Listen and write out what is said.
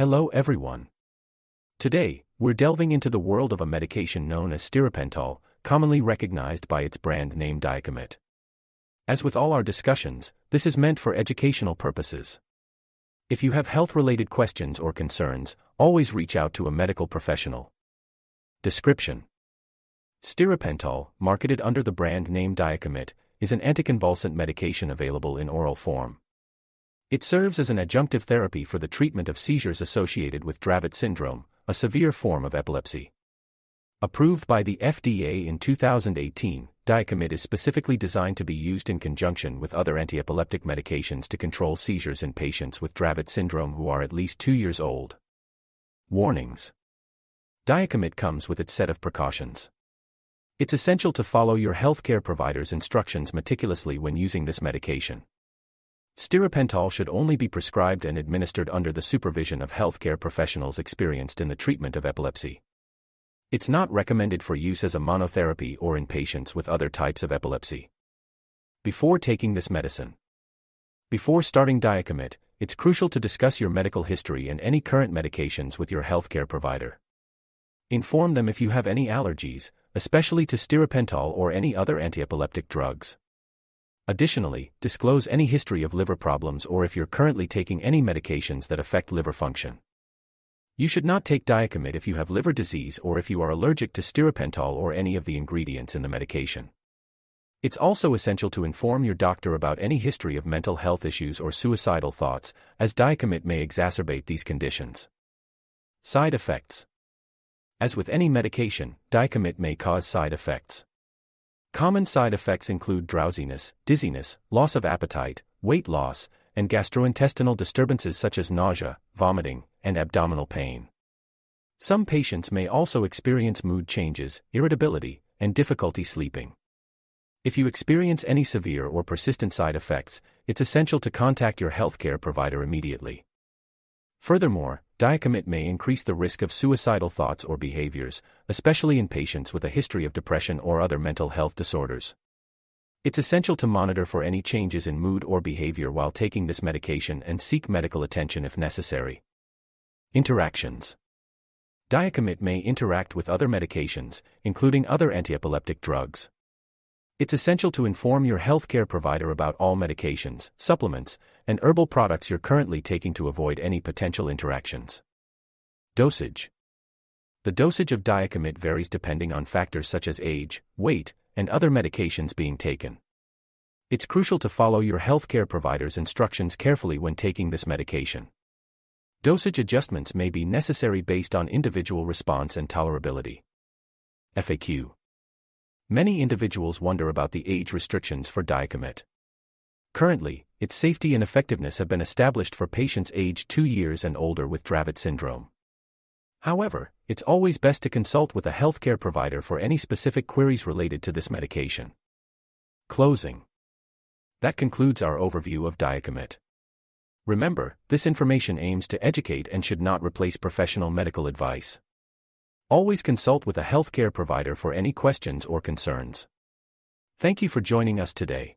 Hello everyone. Today, we're delving into the world of a medication known as stiripentol, commonly recognized by its brand name Diacomit. As with all our discussions, this is meant for educational purposes. If you have health-related questions or concerns, always reach out to a medical professional. Description Stiripentol, marketed under the brand name Diacomit, is an anticonvulsant medication available in oral form. It serves as an adjunctive therapy for the treatment of seizures associated with Dravet syndrome, a severe form of epilepsy. Approved by the FDA in 2018, Diacomit is specifically designed to be used in conjunction with other antiepileptic medications to control seizures in patients with Dravet syndrome who are at least two years old. Warnings Diacomit comes with its set of precautions. It's essential to follow your healthcare provider's instructions meticulously when using this medication. Stiripentol should only be prescribed and administered under the supervision of healthcare professionals experienced in the treatment of epilepsy. It's not recommended for use as a monotherapy or in patients with other types of epilepsy. Before taking this medicine, before starting Diacomit, it's crucial to discuss your medical history and any current medications with your healthcare provider. Inform them if you have any allergies, especially to stiripentol or any other antiepileptic drugs. Additionally, disclose any history of liver problems or if you're currently taking any medications that affect liver function. You should not take Diacomit if you have liver disease or if you are allergic to stiripentol or any of the ingredients in the medication. It's also essential to inform your doctor about any history of mental health issues or suicidal thoughts, as Diacomit may exacerbate these conditions. Side effects As with any medication, Diacomit may cause side effects. Common side effects include drowsiness, dizziness, loss of appetite, weight loss, and gastrointestinal disturbances such as nausea, vomiting, and abdominal pain. Some patients may also experience mood changes, irritability, and difficulty sleeping. If you experience any severe or persistent side effects, it's essential to contact your healthcare provider immediately. Furthermore, Diacomit may increase the risk of suicidal thoughts or behaviors, especially in patients with a history of depression or other mental health disorders. It's essential to monitor for any changes in mood or behavior while taking this medication and seek medical attention if necessary. Interactions Diacomit may interact with other medications, including other antiepileptic drugs. It's essential to inform your healthcare provider about all medications, supplements, and herbal products you're currently taking to avoid any potential interactions. Dosage The dosage of Diacomit varies depending on factors such as age, weight, and other medications being taken. It's crucial to follow your healthcare provider's instructions carefully when taking this medication. Dosage adjustments may be necessary based on individual response and tolerability. FAQ Many individuals wonder about the age restrictions for Diacomit. Currently, its safety and effectiveness have been established for patients aged 2 years and older with Dravet syndrome. However, it's always best to consult with a healthcare provider for any specific queries related to this medication. Closing. That concludes our overview of Diacomit. Remember, this information aims to educate and should not replace professional medical advice. Always consult with a healthcare provider for any questions or concerns. Thank you for joining us today.